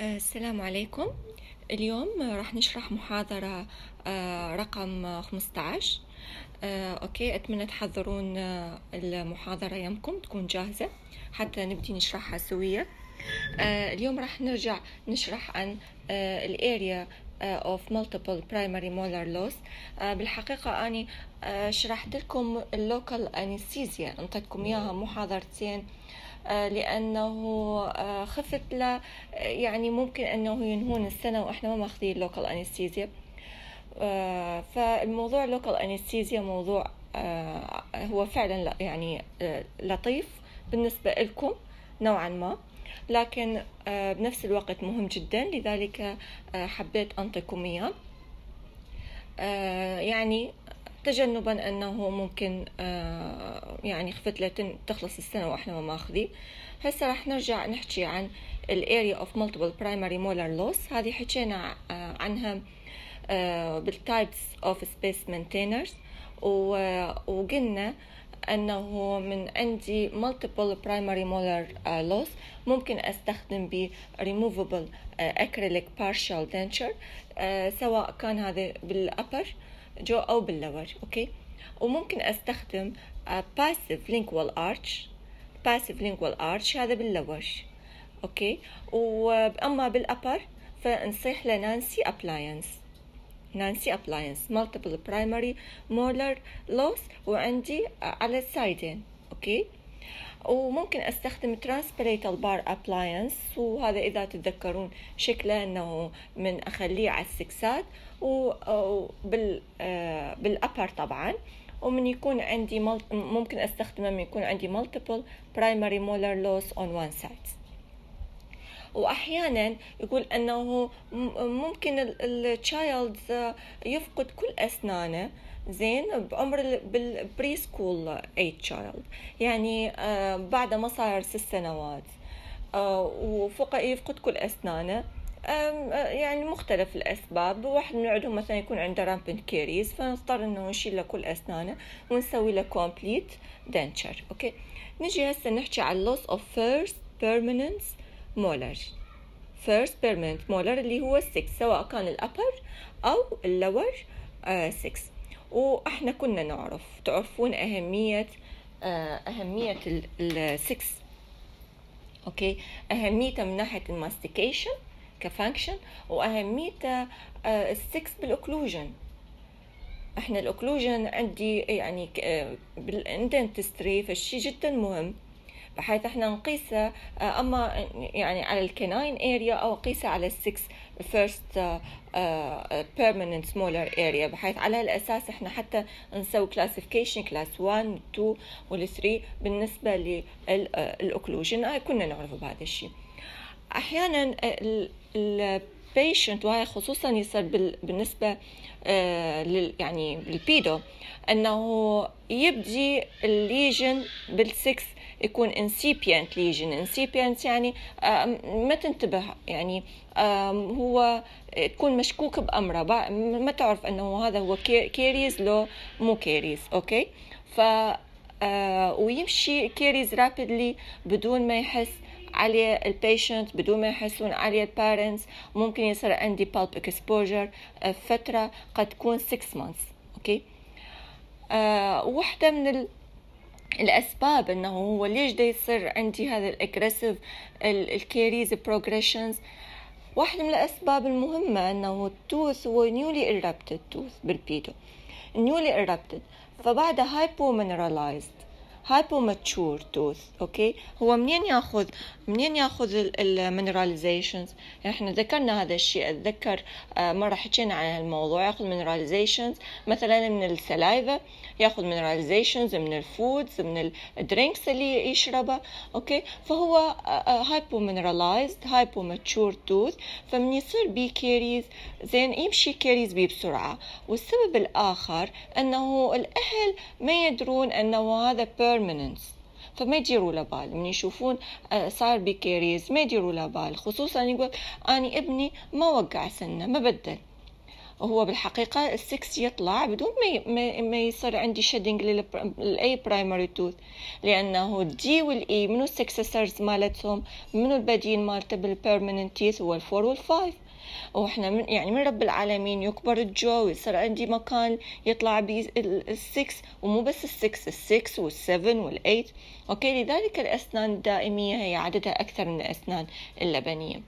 السلام عليكم. اليوم راح نشرح محاضرة آه، رقم 15 آه، أوكي أتمنى تحضرون آه، المحاضرة يمكم تكون جاهزة حتى نبدي نشرحها سوية. اليوم راح نرجع نشرح عن ال area of multiple primary molar loss. بالحقيقة أني شرحت لكم ال local anesthesia أنطيتكم إياها محاضرتين. لأنه آه، خفت له يعني ممكن أنه ينهون السنة وإحنا ما ماخذين local anesthesia آه، فالموضوع local anesthesia موضوع هو فعلا يعني لطيف بالنسبة لكم نوعا ما. لكن بنفس الوقت مهم جدا لذلك حبيت أنطيكم إياه. يعني تجنبا أنه ممكن آه، يعني خفت له تخلص السنة وإحنا ما ماخذي هسه راح نرجع نحكي عن ال area of multiple primary molar loss هذه حكينا آه، عنها آه، بال types of space maintainers وقلنا أنه من عندي multiple primary molar loss ممكن أستخدم ب removable acrylic partial denture سواء كان هذا بال upper jaw أو بال lower okay؟ وممكن أستخدم passive lingual arch passive lingual arch هذا بال lower okay؟ وأما بال upper فنصيح ل Nance appliance Nance appliance multiple primary molar loss وعندي على ال side ين okay؟ وممكن أستخدم transpalatal bar appliance وهذا إذا تتذكرون شكله إنه من أخليه على السكسات. وبال بال upper طبعا ومن يكون عندي ممكن أستخدمه من يكون عندي multiple primary molar loss on one side. واحيانا يقول إنه ممكن ال child يفقد كل أسنانه زين بعمر بال preschool age child يعني آه بعد ما صار ست سنوات آه وفوق يفقد كل أسنانه. يعني مختلف الأسباب. واحد من عندهم مثلا يكون عنده rampant caries فنضطر إنه نشيل له كل أسنانه ونسوي له complete denture okay؟ نجي هسه نحكي على loss of first permanent molar. First permanent molar اللي هو 6 سواء كان ال upper أو ال lower 6 وإحنا كنا نعرف تعرفون أهمية آه، أهمية السكس okay؟ أهميتها من ناحية ال mastication. ك function وأهميتها آه، ال six بال occlusion إحنا ال occlusion عندي يعني آه، بال dentistry فالشي جدا مهم. بحيث إحنا نقيسها أما يعني على ال canine area أو نقيسها على ال six first permanent molar area بحيث على هالأساس إحنا حتى نسوي classification class 1 2 وال 3 بالنسبة لل occlusion آه كنا نعرف بهذا الشيء أحيانا ال patient وهي خصوصا يصير بالنسبة آه لل يعني بال pedo إنه يبدي ال lesion بال six يكون incipient lesion. incipient يعني ما تنتبه يعني هو تكون مشكوك بأمره. ما تعرف أنه هذا هو caries لو مو caries okay؟ ف ويمشي caries rapidly بدون ما يحس عليه ال patient بدون ما يحسون عليه ال parents ممكن يصير عندي pulp exposure فترة قد تكون 6 months okay آه واحدة من ال الأسباب إنه هو ليش دا يصير عندي هذا ال aggressive ال caries progressions واحدة من الأسباب المهمة أنه ال tooth هو newly erupted tooth بال pedo newly erupted فبعد hypo hypo mature tooth okay هو منين ياخذ منين ياخذ ال mineralizations إحنا ذكرنا هذا الشيء أتذكر آه، مرة حكينا عن الموضوع ياخذ mineralizations مثلا من ال saliva ياخذ mineralizations من ال foods من ال drinks اللي يشربها okay فهو hypo mineralized hypo mature tooth فمن يصير بي caries زين يمشي caries بيه بسرعة. والسبب الآخر إنه الأهل ما يدرون إنه هذا permanent فما يديروا له بال من يشوفون صار ب caries ما يديروا له بال خصوصا يقول اني ابني ما وقع سنه ما بدل هو بالحقيقة السكس يطلع بدون ما ما يصير عندي shedding ل any primary tooth لأنه ال D وال E منو ال successors مالتهم منو البديل مالته بال permanent teeth هو ال four وال five وإحنا من يعني من رب العالمين يكبر ال jaw ويصير عندي مكان يطلع بي السكس ومو بس السكس السكس والسفن والايت أوكي لذلك الأسنان الدائمية هي عددها أكثر من الأسنان اللبنية.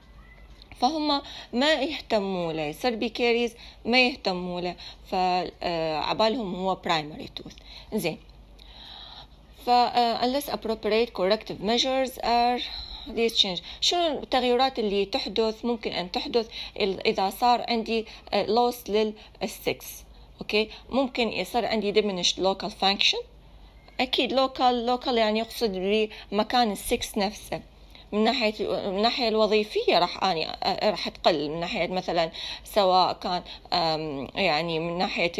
فهم ما يهتموا له يصير ب caries ما يهتموا له. فعبالهم هو primary tooth زين. ف uh, unless appropriate corrective measures are these change شنو التغيرات اللي تحدث؟ ممكن أن تحدث إذا صار عندي loss لل six okay؟ ممكن يصير عندي diminished local function. أكيد local local يعني يقصد بمكان السكس نفسه. من ناحية من الناحية الوظيفية راح أني راح تقل من ناحية مثلا سواء كان يعني من ناحية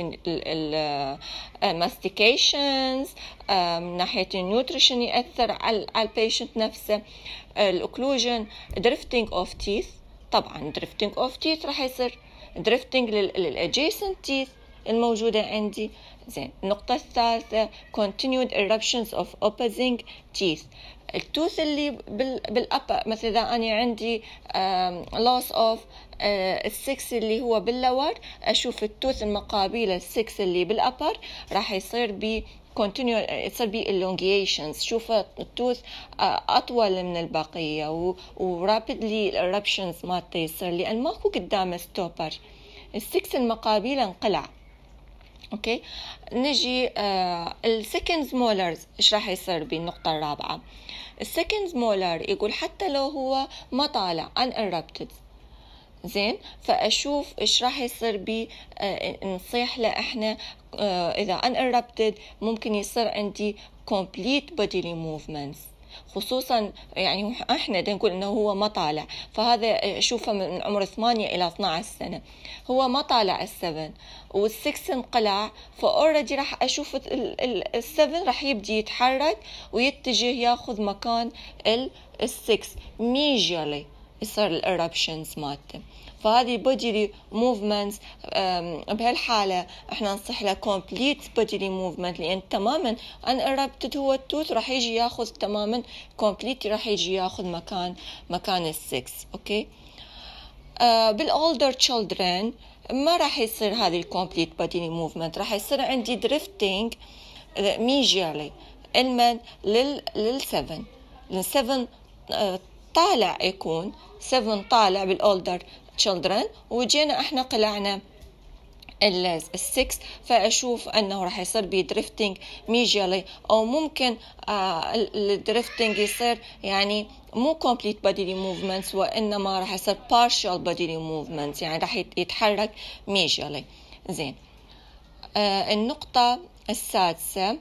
ال mastications من ناحية ال nutrition يأثر على ال patient نفسه. ال occlusion drifting of teeth طبعا drifting of teeth راح يصير. drifting لل adjacent teeth الموجودة عندي. زين النقطة الثالثة continued eruptions of opposing teeth. ال tooth اللي بال upper. مثلا إذا أنا عندي loss of السكس اللي هو بال lower أشوف ال tooth المقابل السكس اللي بال upper. راح يصير ب continue يصير بي elongations. شوف ال tooth أطول من البقية و, rapidly eruptions مالته يصير لأن ماكو قدامه stopper ال six المقابل انقلع. okay نجي آه ال second molars إيش راح يصير بالنقطة الرابعة؟ ال second molar يقول حتى لو هو ما طالع unerupted. زين. فأشوف إيش راح يصير بي آه نصيح له إحنا آه إذا uninterrupted ممكن يصير عندي complete bodily movements خصوصا يعني إحنا نقول إنه هو ما طالع. فهذا شوفه من عمر 8 إلى 12 سنة. هو ما طالع السفن والسكس انقلع فأوريدي راح أشوف السفن راح يبدي يتحرك ويتجه ياخذ مكان ال six majorly يصير ال eruptions مالته. فهذه bodily movements بهالحالة إحنا نصح له complete bodily movement لأن تماما ان اربتد هو ال tooth راح يجي ياخذ تماما complete راح يجي ياخذ مكان مكان ال six أوكي بال older children ما راح يصير هذه ال complete bodily movement راح يصير عندي drifting mesially المن لل لل seven ال seven آه طالع يكون 7 طالع بال older children. وجينا إحنا قلعنا السكس فأشوف أنه راح يصير بي drifting mesially أو ممكن آه ال drifting يصير يعني مو complete bodily movements وإنما راح يصير partial bodily movements يعني راح يتحرك mesially زين. آه النقطة السادسة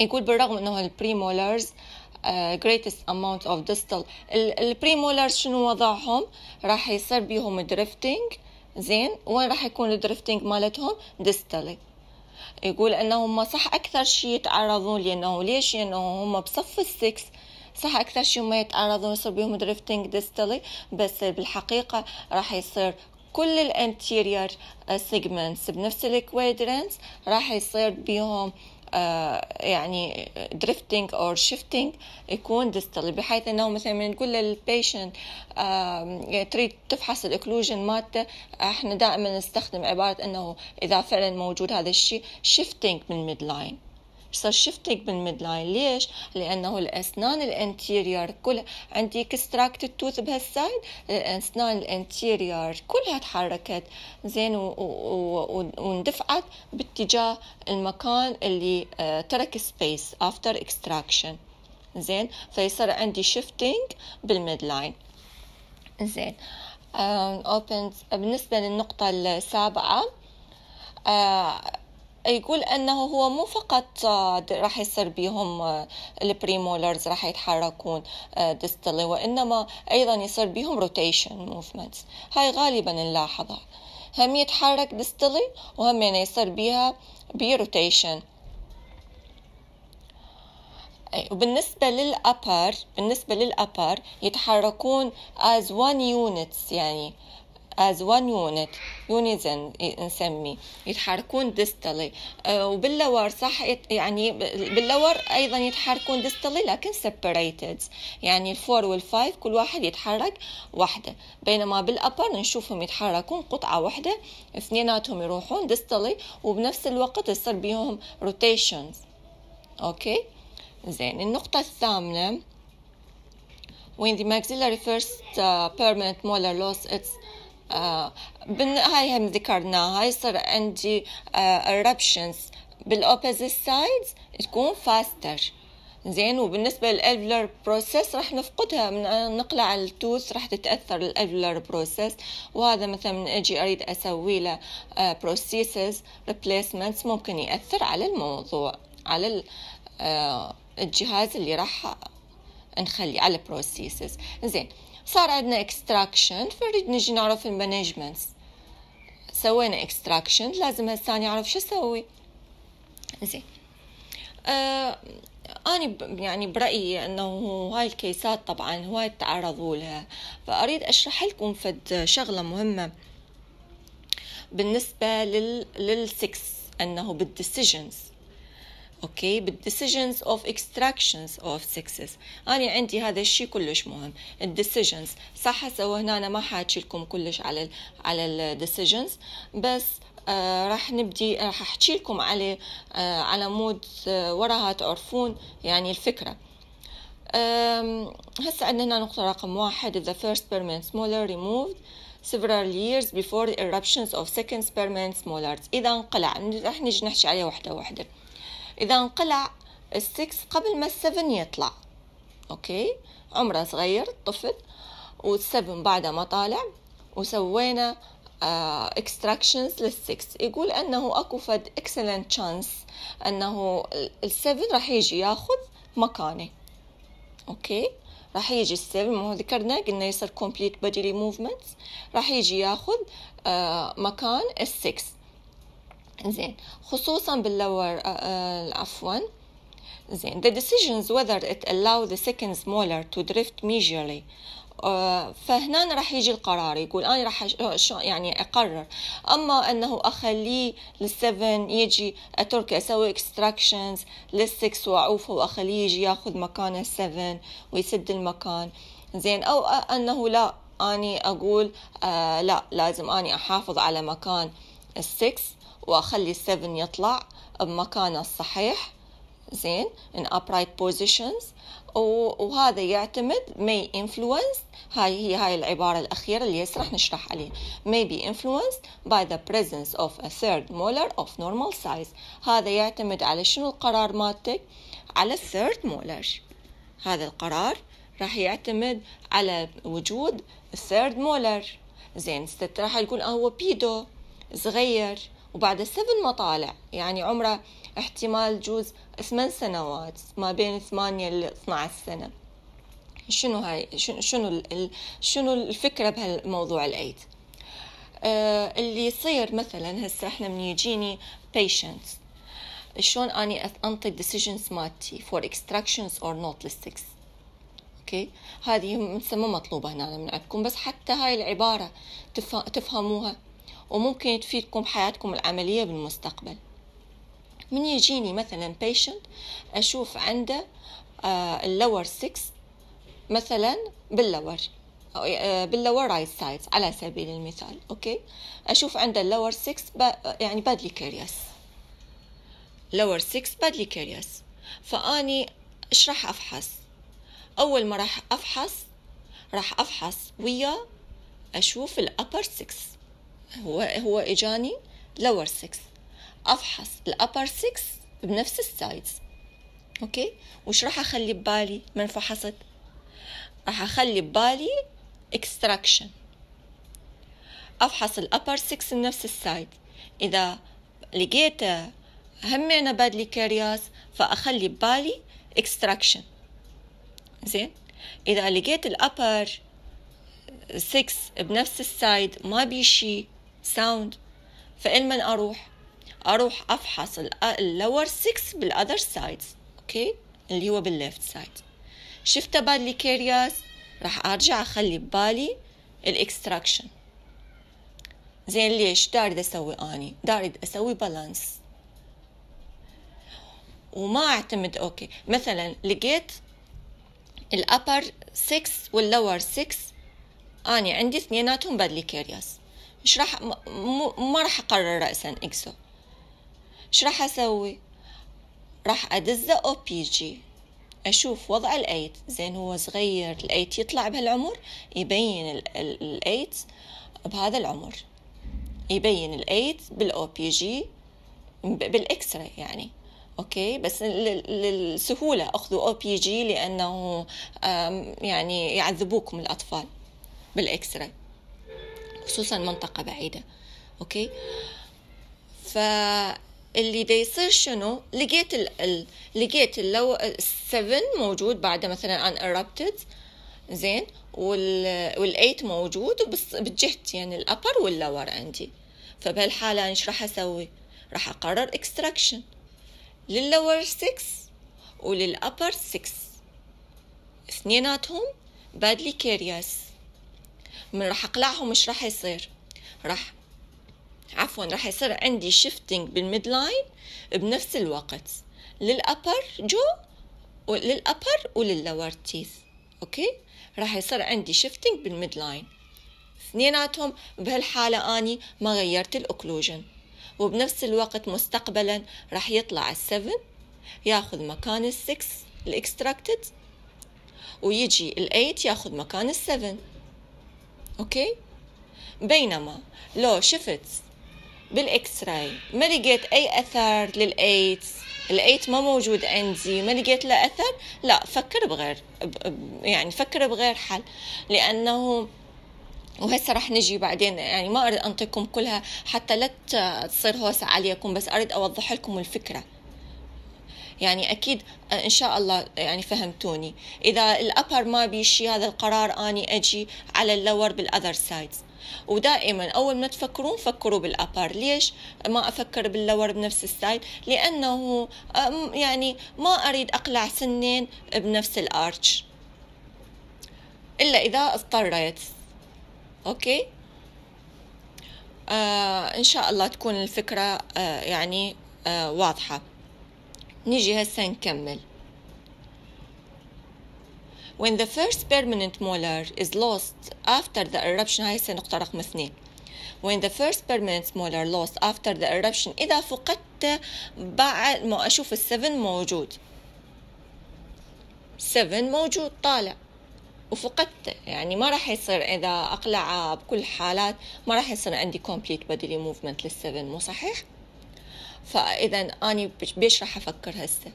يقول بالرغم إنه ال premolars greatest amount of distal. ال premolars شنو وضعهم؟ راح يصير بيهم drifting زين؟ وين راح يكون ال drifting مالتهم؟ distally يقول إنهم صح أكثر شيء يتعرضون لأنه ليش؟ لأنه هم بصف السكس. صح أكثر شيء ما يتعرضون يصير بيهم drifting distally بس بالحقيقة راح يصير كل ال anterior segments بنفس ال quadrants راح يصير بيهم آه، يعني drifting or shifting يكون distal بحيث إنه مثلا نقول لل patient يعني تريد تفحص ال occlusion مالته إحنا دائما نستخدم عبارة إنه إذا فعلا موجود هذا الشيء shifting من midline صار shifting بال midline ليش؟ لأنه الأسنان ال anterior كلها عندي extracted tooth بهال side الأسنان ال anterior كلها تحركت زين واندفعت باتجاه المكان اللي آه، ترك space after extraction زين؟ فيصير عندي shifting بال midline زين opens بالنسبة للنقطة السابعة آه يقول أنه هو مو فقط آه، راح يصير بهم آه، ال premolars راح يتحركون distally آه، وإنما أيضا يصير بهم rotation movements هاي غالبا نلاحظها. هم يتحرك distally وهم يعني يصير بيها ب rotation وبالنسبة لل upper بالنسبة لل upper يتحركون as one units يعني as one unit unison نسميه يتحركون distally. آه، وبال lower صح يعني بال lower أيضا يتحركون distally لكن separated. يعني ال four وال five كل واحد يتحرك واحدة بينما بال upper نشوفهم يتحركون قطعة واحدة اثنيناتهم يروحون distally وبنفس الوقت يصير بيهم rotations. okay؟ زين النقطة الثامنة when the maxillary first uh, permanent molar loss its هاي هم ذكرناها يصير عندي آه eruptions. بال opposite sides تكون faster. زين وبالنسبة لل alveolar process راح نفقدها. من نقلع ال tooth راح تتأثر ال alveolar process وهذا مثلا من أجي أريد أسوي له prosthesis replacements ممكن يأثر على الموضوع على الجهاز اللي راح نخلي على prosthesis زين صار عندنا extraction فنريد نجي نعرف ال management سوينا extraction لازم هسه نعرف شو أسوي زين آه أنا يعني برأيي أنه هاي ال case ات طبعا هواي تعرضوا لها فأريد أشرح لكم فد شغلة مهمة بالنسبة لل للسكس أنه بال decisions أوكي بال decisions of extractions of sixes أنا عندي هذا الشيء كلش مهم. ال decisions. صح هسه هنا أنا ما حاحكي لكم كلش على ال على ال decisions بس آه راح نبدي راح احكي لكم عليه آه على مود آه وراها تعرفون يعني الفكرة. هسه عندنا هنا نقطة رقم واحد the first permanent molar removed several years before the eruptions of second permanent molars إذا انقلع راح نجي نحكي عليه واحدة واحدة. إذا انقلع السكس قبل ما ال seven يطلع. okay؟ عمره صغير طفل. وال seven بعد ما طالع وسوينا extractions uh, للسكس. يقول أنه أكو فد excellent chance أنه ال seven راح يجي ياخذ مكانه. okay؟ راح يجي ال seven ما ذكرنا قلنا يصير complete bodily movement راح يجي ياخذ uh, مكان السكس. زين. خصوصا بال lower uh, uh, عفوا. زين. The decisions whether it allow the second molar to drift mesially uh, فهنا راح يجي القرار يقول أنا راح يعني أقرر. أما أنه أخليه لل seven يجي أترك أسوي extractions للسكس وأعوفه وأخليه يجي ياخذ مكان ال seven ويسد المكان. زين. أو أنه لا أني أقول آه لا لازم أني أحافظ على مكان السكس وأخلي ال seven يطلع بمكانه الصحيح. زين in upright positions. وهذا يعتمد may influence هاي هي هاي العبارة الأخيرة اللي راح نشرح عليها may be influenced by the presence of a third molar of normal size. هذا يعتمد على شنو القرار مالتك؟ على الثيرد molar. هذا القرار راح يعتمد على وجود الثيرد molar. زين راح يقول هو بيدو صغير. وبعد السفن ما طالع يعني عمره احتمال جوز ثمان سنوات ما بين ثمانية ل 12 سنة. شنو هاي؟ شنو شنو الفكرة بهالموضوع الأيد؟ آه اللي يصير مثلا هسه إحنا من يجيني patients. شلون أني أنطي decisions مالتي for extractions or not listics أوكي؟ هذه مسمى مطلوبة هنا من عندكم بس حتى هاي العبارة تفهموها. وممكن تفيدكم بحياتكم العملية بالمستقبل. من يجيني مثلا patient أشوف عنده ال lower 6 مثلا بال lower بال lower right side على سبيل المثال okay؟ أشوف عنده ال lower 6 يعني badly carious lower 6 badly carious فأني إيش راح أفحص؟ أول ما راح أفحص راح أفحص ويا أشوف ال upper 6 هو هو إجاني lower 6 أفحص ال upper 6 بنفس ال side okay؟ وش راح أخلي ببالي؟ من فحصت راح أخلي ببالي extraction. أفحص ال upper 6 بنفس ال side إذا لقيته همينه badly carious فأخلي ببالي extraction. زين؟ إذا لقيت ال upper 6 بنفس ال side ما بي شي sound فإن من أروح؟ أروح أفحص ال lower 6 بال other side okay اللي هو بال left side شفت badly carious راح أرجع أخلي ببالي ال extraction زين ليش؟ دا اريد أسوي أني. دا اريد أسوي balance وما أعتمد okay مثلا لقيت ال upper 6 وال lower 6 أني عندي اثنيناتهم badly carious إيش راح ما راح أقرر راسا extraction إيش راح أسوي؟ راح ادزه OPG. أشوف وضع ال eight زين هو صغير ال eight يطلع بهالعمر؟ يبين ال eight بهذا العمر. يبين ال eight بال OPG بال X-ray يعني. okay؟ بس للسهولة أخذوا OPG لأنه يعني يعذبوكم الأطفال بال X-ray خصوصا منطقة بعيدة okay؟ ف اللي دا يصير شنو؟ لقيت ال لقيت ال lower 7 موجود بعد مثلا unerupted زين؟ وال وال8 موجود بس بجهتين يعني ال upper وال lower عندي. فبهالحالة إيش راح أسوي؟ راح أقرر extraction لل lower 6 ولل upper 6 اثنيناتهم badly carious من راح أقلعهم إيش راح يصير. راح عفوا راح يصير عندي shifting بال midline بنفس الوقت لل upper jaw ولل upper ولل lower teeth okay؟ راح يصير عندي shifting بال midline اثنيناتهم بهالحالة أني ما غيرت ال occlusion وبنفس الوقت مستقبلا راح يطلع ال seven ياخذ مكان ال six ال extracted ويجي ال eight ياخذ مكان ال seven okay؟ بينما لو شفت بال X-ray ما لقيت أي أثر لل eight ال eight ما موجود عندي ما لقيت له أثر لا فكر بغير يعني فكر بغير حل لأنه وهسه راح نجي بعدين يعني ما أريد أنطيكم كلها حتى لا تصير هوسة عليكم بس أريد أوضح لكم الفكرة. يعني أكيد إن شاء الله يعني فهمتوني. إذا ال upper ما بي شي هذا القرار أني أجي على ال lower بال other side ودائما أول ما تفكرون فكروا بال upper ليش ما أفكر بال lower بنفس ال side لأنه يعني ما أريد أقلع سنين بنفس ال arch إلا إذا اضطريت. أوكي؟ آه إن شاء الله تكون الفكرة آه يعني آه واضحة. نيجي هسه نكمل. When the first permanent molar is lost after the eruption هاي نقطة رقم اثنين. When the first permanent molar lost after the eruption إذا فقدت بعد ما أشوف السفن موجود. سفن موجود طالع. وفقدته يعني ما راح يصير إذا أقلع بكل حالات ما راح يصير عندي complete bodily movement للسفن مو صحيح؟ فإذا أنا بيش راح أفكر هسه.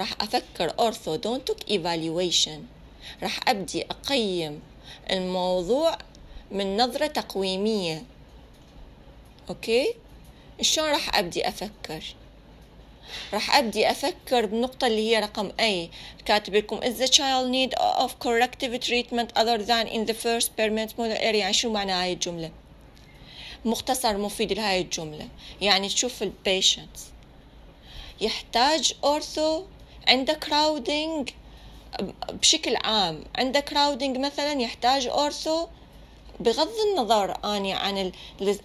راح أفكر orthodontic evaluation راح أبدي أقيم الموضوع من نظرة تقويمية. أوكي؟ شلون راح أبدي أفكر؟ راح أبدي أفكر بالنقطة اللي هي رقم أي كاتب لكم is the child in need of corrective treatment other than in the first permanent molar area يعني شو معنى هاي الجملة؟ مختصر مفيد لهاي الجملة. يعني تشوف ال patient يحتاج ortho عنده crowding بشكل عام. عنده crowding مثلا يحتاج ortho بغض النظر أني عن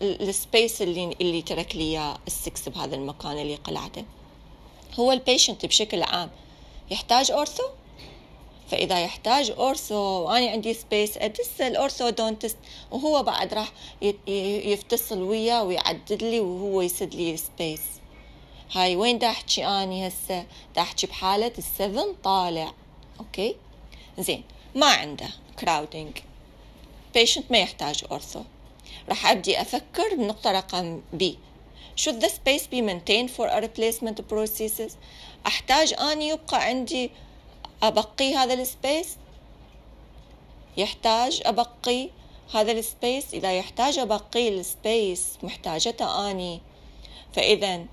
ال space اللي اللي ترك لي إياه السكس بهذا المكان اللي قلعته. هو ال patient بشكل عام. يحتاج ortho فإذا يحتاج ortho وأنا عندي space أدز ال orthodontist وهو بعد راح يتصل وياه ويعدد لي وهو يسد لي ال space هاي وين دا أحكي أني هسه؟ دا أحكي بحالة ال seven طالع. okay؟ زين ما عنده crowding patient ما يحتاج ortho. راح أبدي أفكر بنقطة رقم B should the space be maintained for a replacement prosthesis أحتاج أني يبقى عندي أبقي هذا ال space؟ يحتاج أبقي هذا ال space. إذا يحتاج أبقي ال space محتاجته أني. فاذا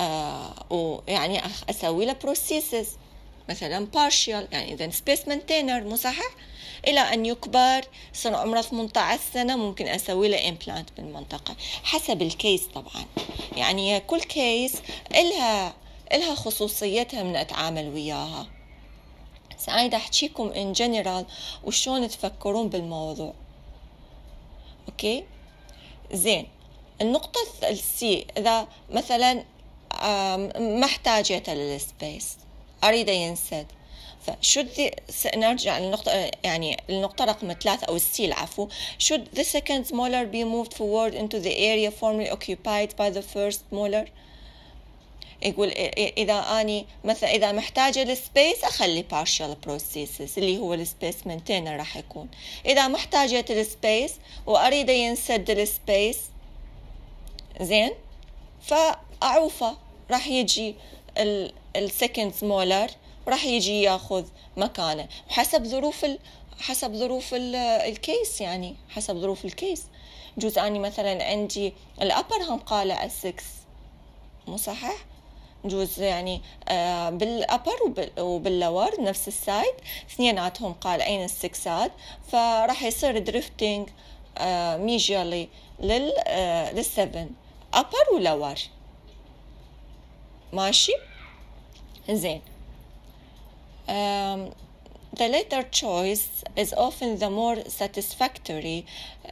آه ويعني أسوي له prosthesis مثلا partial يعني إذا space maintainer مو صحيح؟ إلى أن يكبر صار عمره 18 سنة ممكن أسوي له implant بالمنطقة. حسب ال case طبعا. يعني كل case إلها إلها خصوصيتها من أتعامل وياها. هسه أنا أحكيكم in general وشون تفكرون بالموضوع. أوكي؟ زين. النقطة ال C إذا مثلا ما احتاجت لل space أريد ينسد. ف should نرجع للنقطة يعني النقطة رقم ثلاثة أو ال C العفو. Should the second molar be moved forward into the area formerly occupied by the first molar? يقول إذا أني مثلا إذا محتاجة ال space أخلي partial prosthesis اللي هو ال space maintainer راح يكون. إذا محتاجة السبيس وأريد ينسد السبيس زين؟ فأعوفه راح يجي السكند سمولر راح يجي ياخذ مكانه. حسب ظروف ال... حسب ظروف ال... الكيس يعني حسب ظروف الكيس جوز أني مثلا عندي الابر هم قالة السكس مو صحيح؟ جوز يعني آه بالأبر وباللور نفس السايد. اثنيناتهم قالعين السكسات فراح يصير drifting آه mesially لل آه لل seven upper و lower ماشي؟ زين. the later choice is often the more satisfactory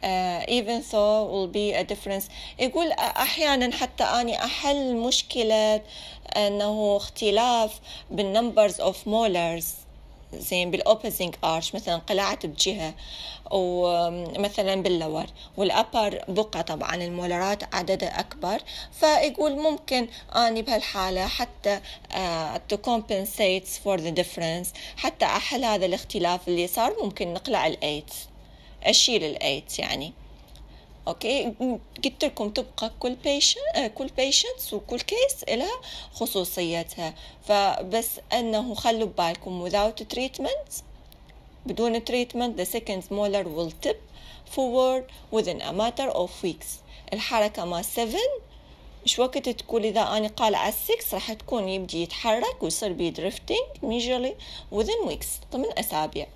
uh, even though will be a difference يقول أحيانا حتى أني أحل مشكلة أنه اختلاف بالنمبرز of molars زين بال opposing arch مثلا قلعت بجهة ومثلا بال lower وال upper بقى طبعا ال molar ات عددها أكبر. فيقول ممكن أني بهالحالة حتى to compensate for the difference حتى أحل هذا الاختلاف اللي صار. ممكن نقلع ال eight أشيل الايت يعني. أوكي؟ قلت لكم تبقى كل بيشنت كل بيشنت وكل كيس لها خصوصيتها. فبس إنه خلوا بالكم without treatment بدون treatment the second molar will tip forward within a matter of weeks. الحركة ما 7 مش وقت تقول إذا أنا قال على 6 راح تكون يبدي يتحرك ويصير بي drifting majorly within weeks 8 أسابيع.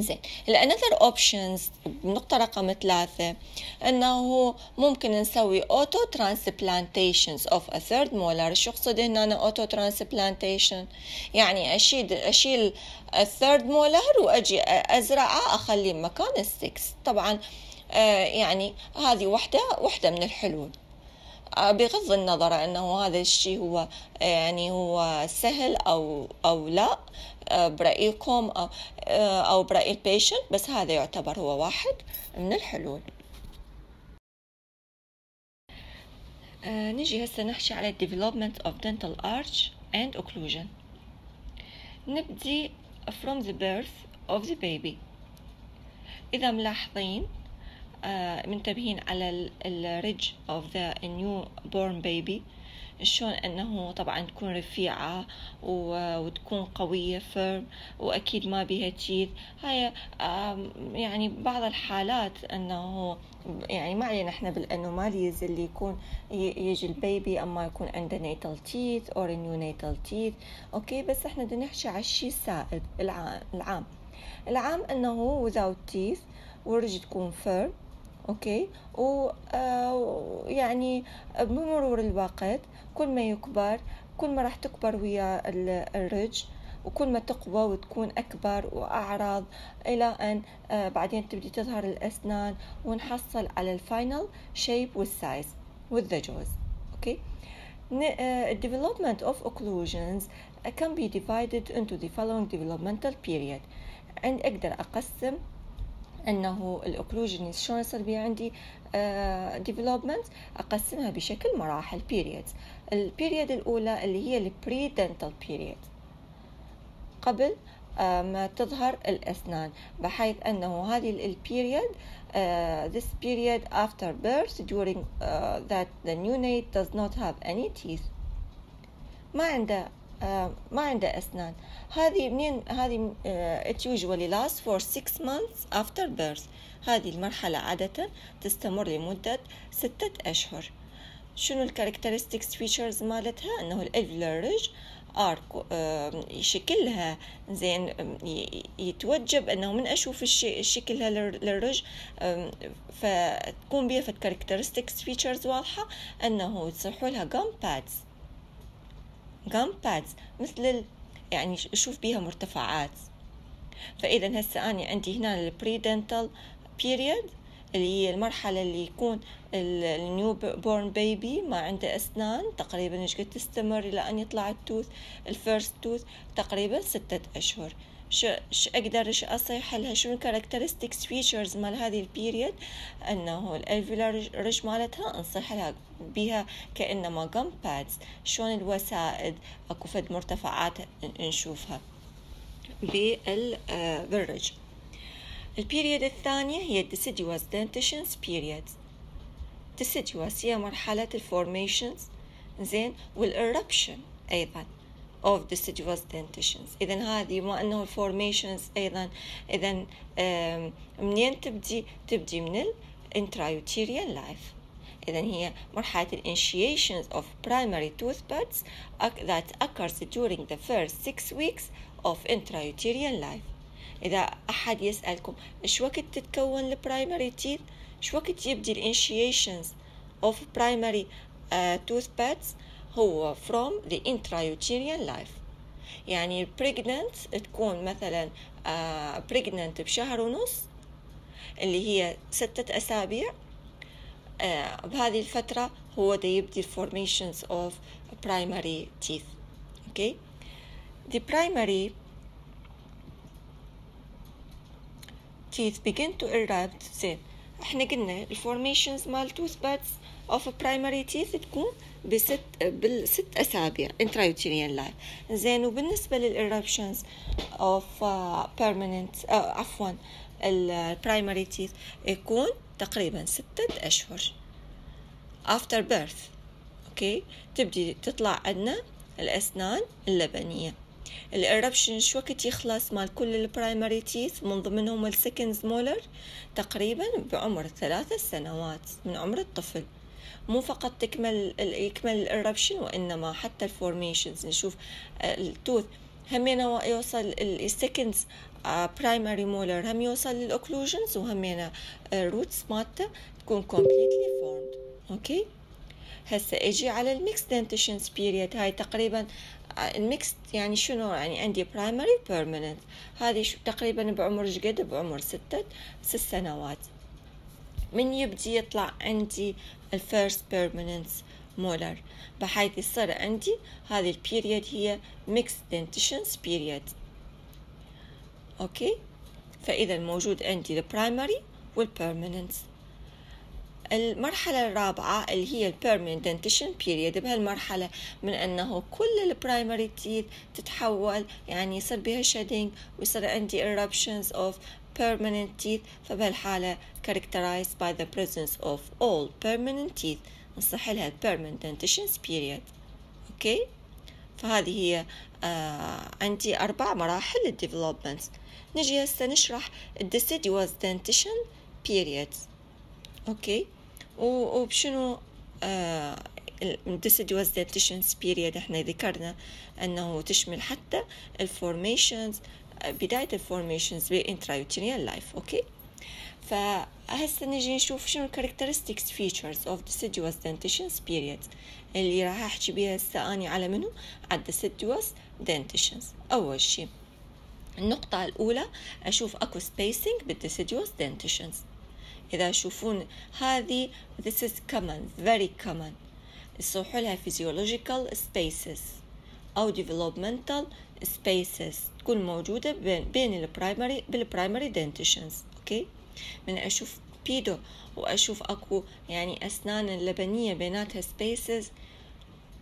زين. ال another options بنقطة رقم ثلاثة إنه ممكن نسوي autotransplantations of a third molar شو أقصد هنا autotransplantation يعني أشيل اشيل ال third molar وأجي أزرعه أخليه مكان السكس طبعا آه يعني هذه وحدة وحدة من الحلول. بغض النظر إنه هذا الشيء هو يعني هو سهل أو أو لا آه، برأيكم أو, آه، أو برأي البيشنت بس هذا يعتبر هو واحد من الحلول. نجي هسه نحكي على development of dental arch and occlusion. نبدي from the birth of the baby. إذا ملاحظين منتبهين على الرج of the newborn baby شلون إنه طبعا تكون رفيعة وتكون قوية firm وأكيد ما بيها teeth هاي يعني بعض الحالات إنه يعني ما علينا إحنا بال anomalies اللي يكون يجي ال baby أما يكون عنده natal teeth أو neonatal teeth أوكي بس إحنا بدنا نحكي على الشيء السائد العام العام. العام إنه without teeth ورج تكون firm أوكي؟ ويعني آه، بمرور الوقت كل ما يكبر كل ما راح تكبر ويا الرج وكل ما تقوى وتكون أكبر وأعرض إلى أن آه، بعدين تبدي تظهر الأسنان ونحصل على ال final shape وال size with the jaws. okay uh, development of occlusions can be divided into the following developmental period. and أقدر أقسم أنه ال occlusion شلون يصير بي عندي development uh, أقسمها بشكل مراحل periods ال period الأولى اللي هي ال pre-dental period قبل uh, ما تظهر الأسنان بحيث أنه هذه ال period uh, this period after birth during that the neonate does not have any teeth. ما عنده آه، ما عنده أسنان. هذه منين؟ هذه it usually lasts for six months after birth. هذه المرحلة عادة تستمر لمدة ستة أشهر. شنو ال characteristics features مالتها؟ إنه ال alveolar ridge arch شكلها زين يتوجب إنه من أشوف شكلها للرج فتكون بها فد characteristics features واضحة إنه يصيحوا لها gum pads gum pads مثل. يعني أشوف بيها مرتفعات فاذا هسه أني عندي هنا ال pre dental period اللي هي المرحلة اللي يكون ال newborn baby ما عنده أسنان تقريبا إيش قد تستمر إلى أن يطلع ال tooth ال first tooth تقريبا ستة أشهر شو أقدر شو أصيح لها شنو ال characteristics features مال هذه ال period أنه ال alveolar ridge مالتها أنصيح لها بها كأنما gum pads شلون الوسائد؟ أكو فد مرتفعات نشوفها. بال ridge ال period الثانية هي deciduous dentitions periods. deciduous هي مرحلة ال formations زين وال eruption أيضا. Of deciduous dentitions إذا هذه ما أنه ال formations أيضا إذا منين تبدي تبدي من intrauterine life إذا هي مرحلة initiations of primary tooth buds that occurs during the first six weeks of intrauterine life إذا أحد يسألكم إيش وقت تتكون البرايمري تيث إيش وقت يبدي الانشيشنز of primary uh, tooth buds هو from the intrauterine life. يعني pregnant تكون مثلا uh, pregnant بشهر ونص اللي هي ستة أسابيع. uh, بهذه الفترة هو دا يبدي formations of primary teeth. Okay. The primary teeth begin to erupt. زين. إحنا قلنا ال formations مال tooth buds of primary teeth تكون بست بالست أسابيع intrauterine life زين وبالنسبة لل eruptions of permanent عفوا ال primary teeth يكون تقريبا ستة أشهر. After birth okay تبدي تطلع عندنا الأسنان اللبنية. ال eruption شو وقت يخلص مال كل ال primary teeth من ضمنهم ال seconds molar تقريبا بعمر ثلاثة سنوات من عمر الطفل. مو فقط تكمل يكمل ال eruption وإنما حتى ال formations نشوف ال tooth همينا يوصل ال seconds primary molar هم يوصل لل occlusions وهمينا ال roots مالته تكون completely formed. okay؟ هسه أجي على ال mixed dentitions period هاي تقريبا الميكس يعني شنو؟ يعني عندي primary permanent هذه تقريبا بعمر قد؟ بعمر ستة ست سنوات. من يبدي يطلع عندي ال first permanent molar بحيث يصير عندي هذه ال period هي mixed dentitions period okay فإذا موجود عندي ال primary وال permanent المرحلة الرابعة اللي هي ال permanent dentition period بهالمرحلة من أنه كل ال primary teeth تتحول يعني يصير بها shedding ويصير عندي eruptions of permanent teeth فبهالحالة characterized by the presence of all permanent teeth نصيح لها permanent dentition period okay فهذه هي آه عندي أربع مراحل لل development نجي هسه نشرح deciduous dentition periods okay وبشنو آه deciduous dentition period إحنا ذكرنا انه تشمل حتى ال formations بداية ال formations بال intrauterine life okay فهسه نجي نشوف شنو characteristics features of deciduous dentition period. اللي راح أحكي بيها هسه أني على منو؟ على deciduous dentitions. أول شي النقطة الأولى أشوف أكو spacing بال deciduous dentitions. إذا تشوفون هذه this is common very common. يصيحوا لها physiological spaces أو developmental spaces تكون موجودة بين بين ال primary بال primary dentitions okay من أشوف بيدو وأشوف أكو يعني أسنان اللبنية بيناتها spaces.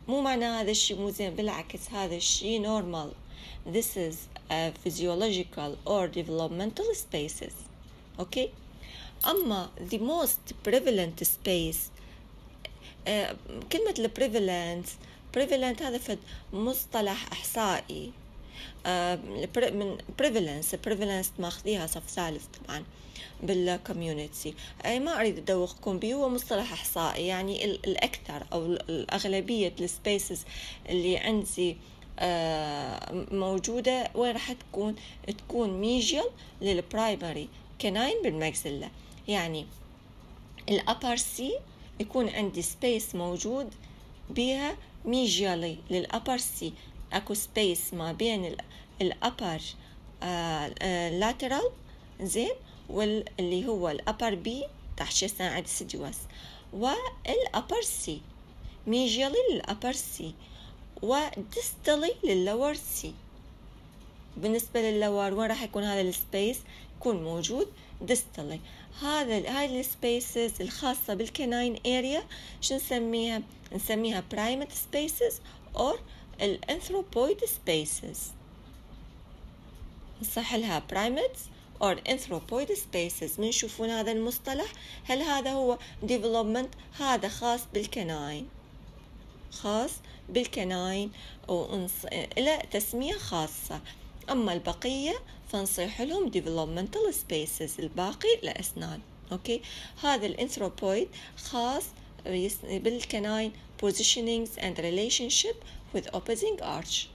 مو معنى هذا الشيء مو زين بالعكس هذا الشيء normal. This is a physiological or developmental spaces okay أما the most prevalent space uh, كلمة ال prevalent prevalent هذا فد مصطلح إحصائي. من prevalence prevalence ماخذيها صف ثالث طبعا بال community أي ما أريد أدوخكم به هو مصطلح إحصائي يعني الأكثر أو الأغلبية ال spaces اللي عندي uh, موجودة وين راح تكون؟ تكون mesial لل primary canine بال maxilla. يعني ال upper C يكون عندي space موجود بها mesially لل upper C أكو space ما بين ال upper lateral زين واللي هو ال upper B تحت سنة عندي deciduous والأبر سي ميجيالي للأبر سي وديستالي لل lower سي بالنسبة لللور وين راح يكون هذا ال space يكون موجود distally هذا هاي ال spaces الخاصة بال canine area شو نسميها؟ نسميها primate spaces or ال anthropoid spaces نصيح لها primates or anthropoid spaces. دا تشوفون هذا المصطلح؟ هل هذا هو development هذا خاص بال canine. خاص بال canine وإلى إلى تسمية خاصة. أما البقية فنصيح لهم developmental spaces. الباقي الأسنان أوكي هذا ال anthropoid خاص بال canine positionings and relationship with opposing arch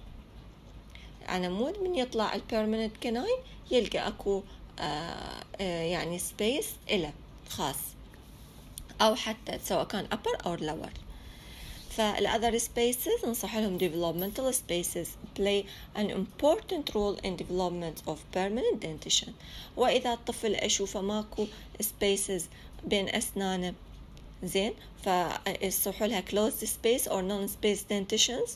على مود من يطلع ال permanent canine يلقى اكو آه آه يعني space إله خاص أو حتى سواء كان upper أو lower فال other spaces نصيح لهم developmental spaces play an important role in development of permanent dentition وإذا الطفل أشوفه ماكو spaces بين أسنانه زين. فيصيحوا لها closed space or non space dentitions.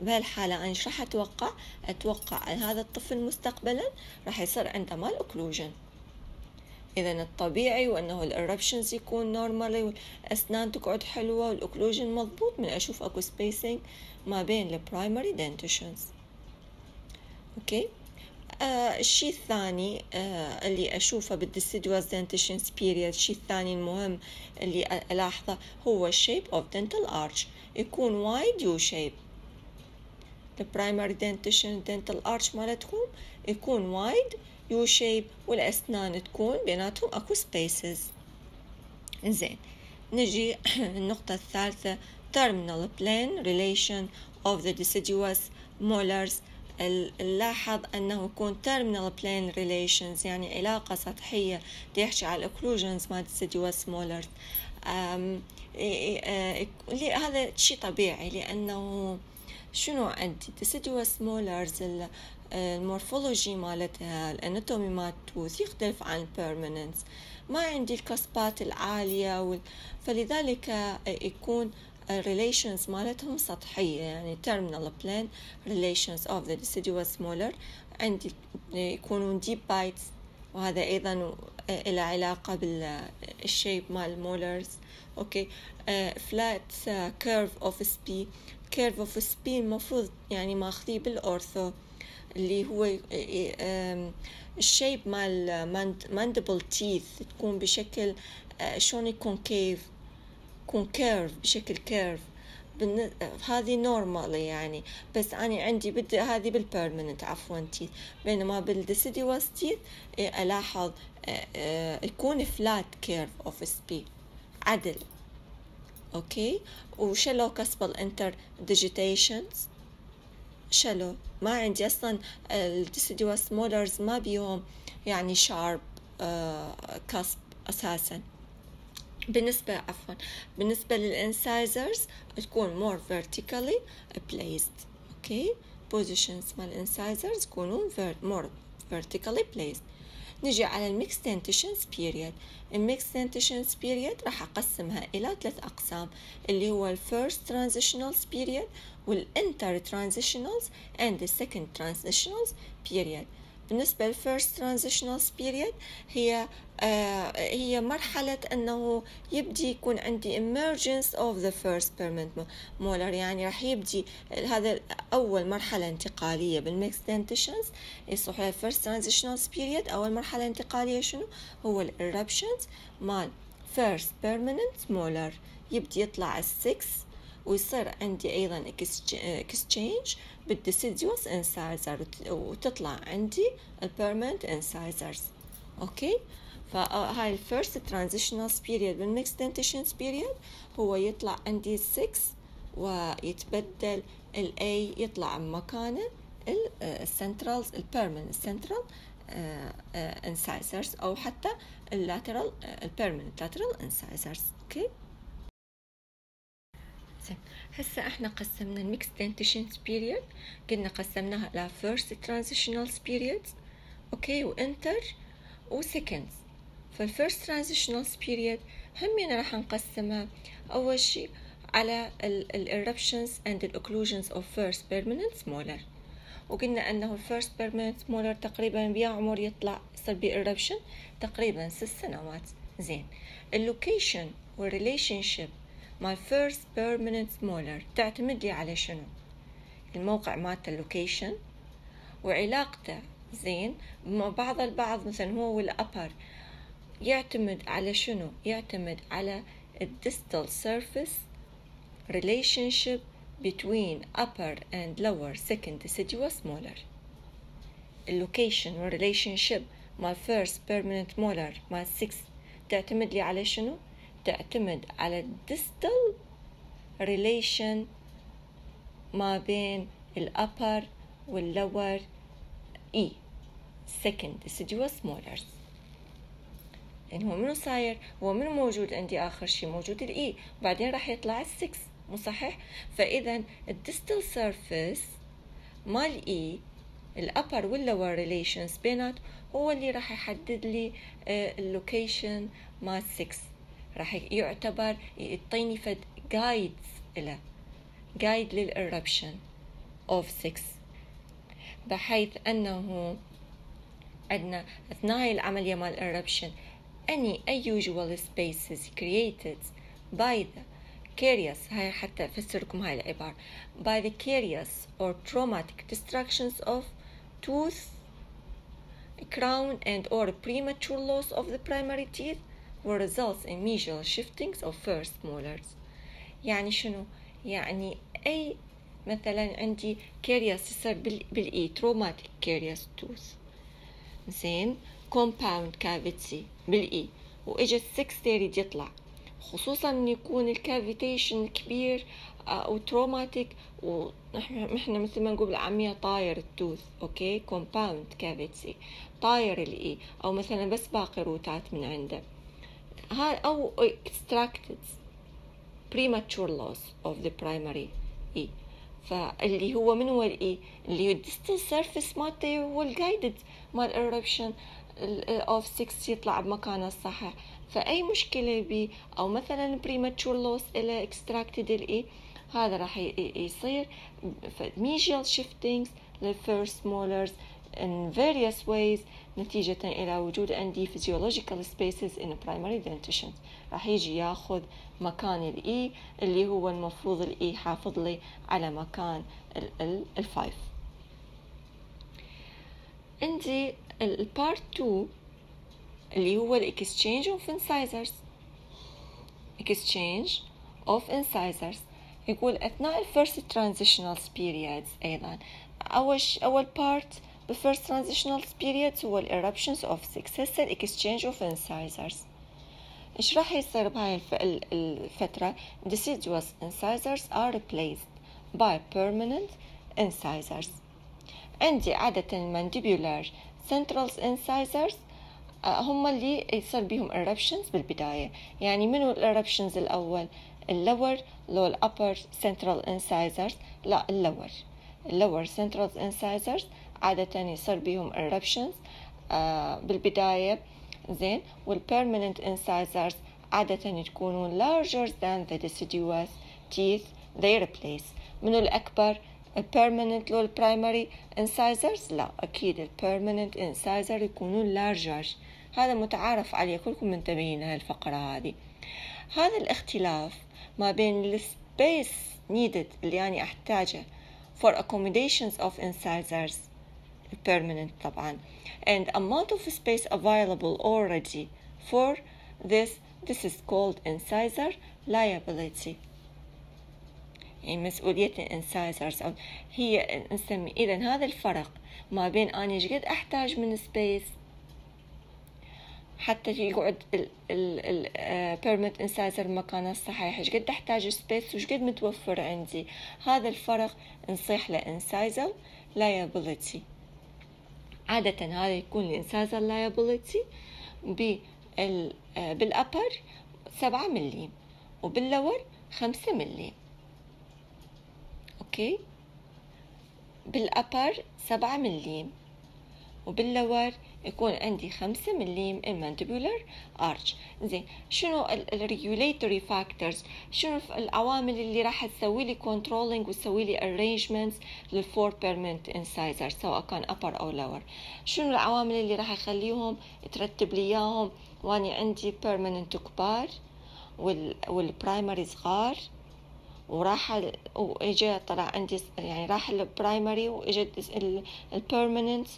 بهالحالة أنا إيش راح أتوقع؟ أتوقع هذا الطفل مستقبلا راح يصير عنده malocclusion إذا الطبيعي وأنه ال eruptions يكون normally والأسنان تقعد حلوة وال occlusion مضبوط. من أشوف أكو spacing ما بين ال primary dentitions okay؟ آه الشيء الثاني آه اللي أشوفه بال deciduous dentitions period الشيء الثاني المهم اللي ألاحظه هو ال shape of dental arch يكون wide U shape ال primary dentition dental arch مالتهم يكون wide U shape والأسنان تكون بيناتهم أكو spaces زين نجي النقطة الثالثة terminal plane relation of the deciduous molars نلاحظ أنه يكون terminal plane relations يعني علاقة سطحية يحكي على ال occlusions مال deciduous molars هذا شيء طبيعي لأنه شنو عندي deciduous molars ال morphology مالتها ال anatomy مال ال tooth يختلف عن ال permanents ما عندي ال cusp ات العالية. فلذلك يكون relations مالتهم سطحية يعني terminal plane relations of the deciduous molar عندي يكونون deep bites وهذا أيضا له علاقة بال shape مال ال molars okay. flat curve of Spee curve of Spee المفروض يعني ماخذيه بال ortho اللي هو ال shape مال mandible teeth تكون بشكل شلون يكون يكون curve بشكل curve هذه normal يعني. بس أنا عندي بدي هذه بال permanent عفوا teeth بينما بال deciduous teeth ألاحظ يكون flat curve of Spee عدل. okay؟ و shallow cusp interdigitations shallow؟ ما عندي أصلا ال deciduous molars ما بيهم يعني sharp cusp أساسا. بالنسبة عفوا بالنسبة لل incisors تكون more vertically placed okay positions مال ال incisors يكونون more vertically placed. نجي على ال mixed dentitions period ال mixed dentitions period راح أقسمها إلى ثلاث أقسام اللي هو ال first transitionals period وال inter transitionals and the second transitionals بالنسبة لل first transitional period هي آه هي مرحلة أنه يبدي يكون عندي emergence of the first permanent molar. يعني راح يبدي هذا أول مرحلة انتقالية بال mixed يصيح لها first transitional period أول مرحلة انتقالية شنو؟ هو ال eruptions مال first permanent molar. يبدي يطلع السكس ويصير عندي أيضا exchange بال deciduous incisor وتطلع عندي ال permanent incisors okay؟ فهاي ال first transitional period بال mixed dentition period هو يطلع عندي 6 ويتبدل ال A يطلع مكانه ال centrals ال permanent central incisors أو حتى ال lateral ال permanent lateral incisors okay؟ زين هسه إحنا قسمنا ال mixed dentitions period قلنا قسمناها إلى first transitional period okay و inter و seconds فال first transitional period هم راح نقسمها. أول شيء على ال eruptions and the occlusions of first permanent molar. وقلنا أنه ال first permanent molar تقريبا بيا عمر يطلع يصير eruption تقريبا ست سنوات. زين. ال location وال relationship مال first permanent molar تعتمد لي على شنو؟ الموقع مالته ال location. وعلاقته زين. مع بعض البعض مثلا هو وال upper. يعتمد على شنو؟ يعتمد على ال distal surface relationship between upper and lower second deciduous molar ال location وال relationship مال first permanent molar مال 6 تعتمد لي على شنو؟ تعتمد على ال distal relation ما بين ال upper وال lower E. Second deciduous molars. يعني هو منو صاير؟ هو منو موجود عندي آخر شيء موجود ال E بعدين راح يطلع السكس مو صحيح؟ فإذا ال distal surface مال E ال upper وال lower relations بينات هو اللي راح يحدد لي ال location مال 6 راح يعتبر يعطيني فد guides له guide لل eruption of 6 بحيث أنه عندنا أثناء العملية مال eruption any unusual spaces created by the carious هاي حتى أفسر لكم هاي العبارة by the carious or traumatic destructions of tooth crown and or premature loss of the primary teeth will result in mesial shiftings of first molars. يعني شنو؟ يعني أي مثلا عندي carious يصير بال E traumatic carious tooth زين؟ compound cavity بال E. وإجا السكس يريد يطلع. خصوصا إن يكون ال cavitation كبير أو traumatic ونحن مثل ما نقول بالعامية طاير ال tooth okay؟ compound cavity طاير ال E. أو مثلا بس باقي root ات من عنده. أو extracted premature loss of the primary E. فاللي هو من هو ال E؟ اللي هو ال distal surface مالته هو ال guided مال eruption of 6 يطلع بمكانه الصحيح. فأي مشكلة بي؟ أو مثلا premature loss إلى extracted ال E هذا راح يصير. mesial shiftings لل first molars in various ways. نتيجة إلى وجود عندي physiological spaces in primary dentition. راح يجي ياخذ مكان ال E اللي هو المفروض ال E حافظ لي على مكان ال five عندي البارت 2 اللي هو الاكسشينج اوف incisors. exchange of incisors. يقول أثناء الفيرست transitional periods أيضا. أول أول part بالفيرست transitional periods هو eruptions of successive exchange of incisors إيش راح يصير بهاي الفترة deciduous incisors are replaced by permanent incisors عندي عادة mandibular central incisors هم اللي يصير بيهم eruptions بالبداية يعني منو eruptions الأول اللور لو الأبر central incisors لا اللور اللور central incisors عادة يصير بيهم eruptions آه بالبداية زين. وال permanent incisors عادة تكونون larger than the deciduous teeth they replace. منو الأكبر ال permanent لو ال primary incisors لا أكيد ال permanent incisor يكونون larger. هذا متعارف عليه كلكم منتبهين لهالفقرة هذه. هذا الاختلاف ما بين ال space needed اللي أنا أحتاجه for accommodations of incisors permanent طبعا. And amount of space available already for this this is called incisor liability. يعني مسؤولية ال incisors أو هي نسمي إذا هذا الفرق ما بين أنا إيش قد أحتاج من space حتى يقعد ال permanent incisor مكانه الصحيح. إيش قد أحتاج space وش قد متوفر عندي. هذا الفرق نصيح له incisor liability. عادة هذا يكون ال incisor liability بال upper سبعة مليم وبال lower خمسة مليم okay؟ بال upper سبعة مليم وبال lower يكون عندي خمسة مليم ال mandibular arch زين شنو ال regulatory factors شنو العوامل اللي راح تسوي لي controlling وتسوي لي arrangements لل four permanent incisor سواء كان upper أو lower. شنو العوامل اللي راح أخليهم ترتب لي إياهم؟ واني عندي permanent كبار وال primary صغار. وراح وإجا طلع عندي يعني راح ال primary واجت ال permanent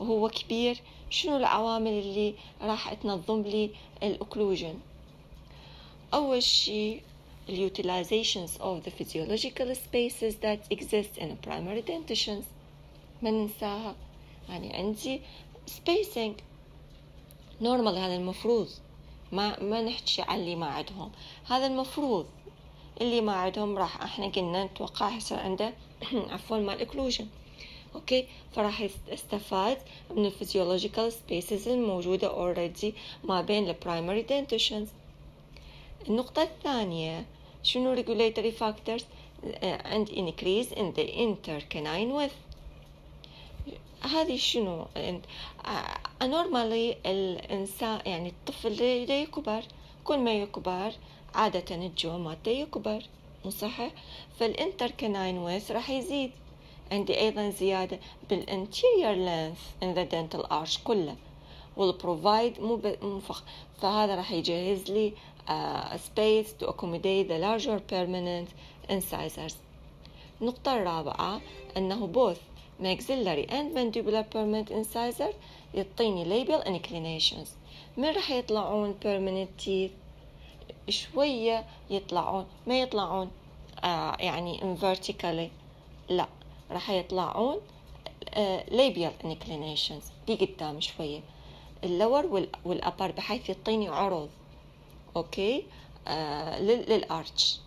وهو كبير شنو العوامل اللي راح تنظم لي ال occlusion أول شيء utilizations of the physiological spaces that exist in primary dentitions. ما ننساها. يعني عندي spacing normal هذا المفروض. ما ما نحكي عن اللي ما عندهم. هذا المفروض. اللي ما عندهم راح إحنا قلنا نتوقع يصير عنده عفوا malocclusion okay فراح يستفاد من ال physiological spaces الموجودة already ما بين ال primary dentitions النقطة الثانية شنو regulatory factors an increase in the intercanine width. هذه شنو؟ normally الانسان يعني الطفل يكبر. كل ما يكبر عادة ال jaw مالته يكبر. مو صحيح؟ فال intercanine width راح يزيد. عندي أيضا زيادة بالانتيريور length in the dental arch كله will provide مو مفخ فهذا راح يجهز لي uh, space to accommodate the larger permanent incisors النقطة الرابعة أنه both maxillary and mandibular permanent incisor يعطيني labial inclinations من راح يطلعون permanent teeth شوية يطلعون ما يطلعون آه يعني vertically لا راح يطلعون آه labial inclinations. دي قدام شوية. ال lower وال upper بحيث يعطيني عرض أوكي؟ آه لل arch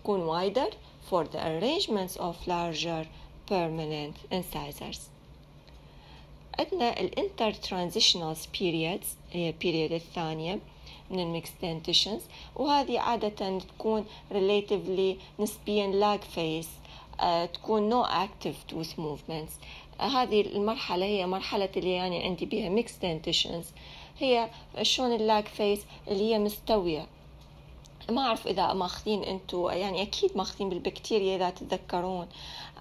يكون wider for the arrangements of larger permanent incisors. عندنا ال inter transitional periods هي ال period الثانية من الميكس dentitions. وهذه عادة تكون relatively نسبيا lag phase. تكون no active tooth movements. uh, هذه المرحلة هي مرحلة اللي يعني عندي بها ميكس dentitions. هي شلون ال lag phase اللي هي مستوية. ما أعرف إذا ماخذين أنتو يعني أكيد ماخذين بالبكتيريا إذا تتذكرون.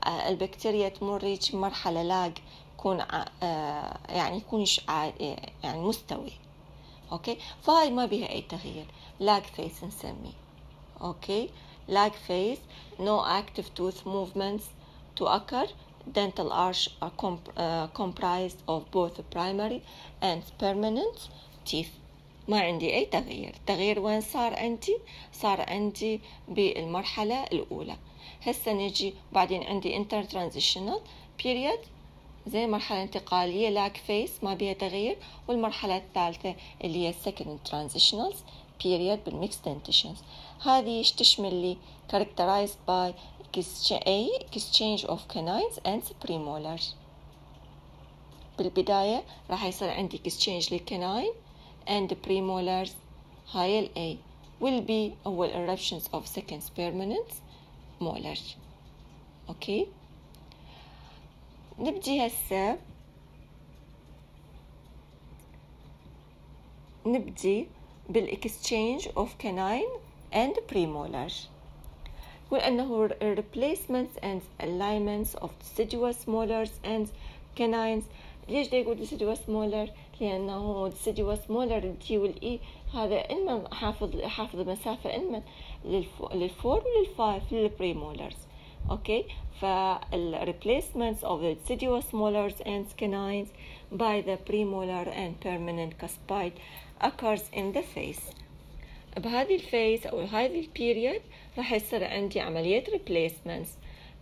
آه، البكتيريا تمر هيك مرحلة lag يكون آه، يعني يكون يعني مستوي. أوكي؟ فهاي ما بها أي تغيير. lag phase نسميه. أوكي؟ lag phase no active tooth movements to occur. Dental arch are comp uh, comprised of both primary and permanent teeth. ما عندي أي تغيير. تغيير وين صار عندي؟ صار عندي بالمرحلة الأولى. هسه نجي بعدين عندي inter transitional period زي مرحلة انتقالية lag phase ما بيها تغيير. والمرحلة الثالثة اللي هي second transitionals period بالميكس dentitions. هذه إيش تشمل لي characterized by exchange of canines and premolars بالبداية راح يصير عندي exchange لل canine and premolars هاي ال A will be أول eruptions of second permanent molars أوكي نبدي هسه نبدي بالاكسشينج اوف كاناين and premolars وأنه replacements and alignments of deciduous molars and canines ليش دا يقول deciduous molar لأنه deciduous molar الدي والإي هذا إما حافظ حافظ المسافة إما للفور وللفايف للبريمولرز okay replacements of the deciduous molars and canines by the premolar and permanent cuspide occurs in the face بهذه ال phase أو هذه ال period راح يصير عندي عملية replacements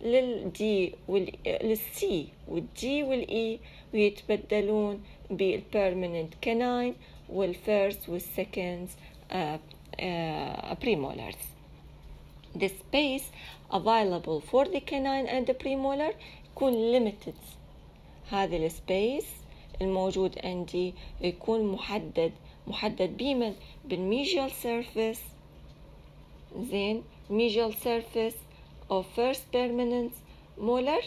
للدي وال للسي والدي والإي ويتبدلون بال permanent canine والفيرست والسكند premolars. The space available for the canine and the premolar يكون limited. هذا السبيس الموجود عندي يكون محدد محدد بمن بالميجال surface زين medial surface of first permanent molar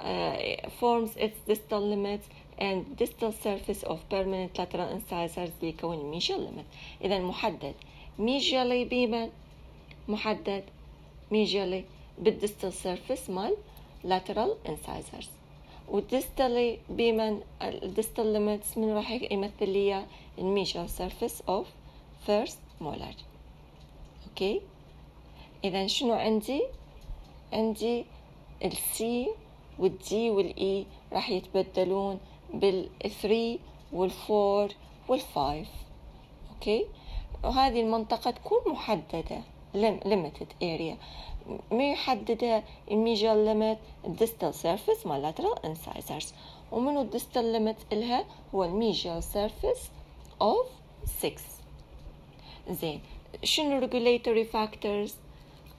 uh, forms its distal limits and distal surface of permanent lateral incisors بيكون mesial limit إذا محدد mesially بمن محدد mesially بال distal surface مال lateral incisors و distally بمن ال distal limits من راح يمثل لي ال mesial surface of first molar. أوكي اذا شنو عندي؟ عندي ال C وال D وال E راح يتبدلون بال three وال four وال five أوكي وهذه المنطقة تكون محددة limited area. محددة ال mesial limit ال distal surface مال lateral incisors. ومنو ال distal limit إلها؟ هو ال mesial surface of 6 زين. شنو regulatory factors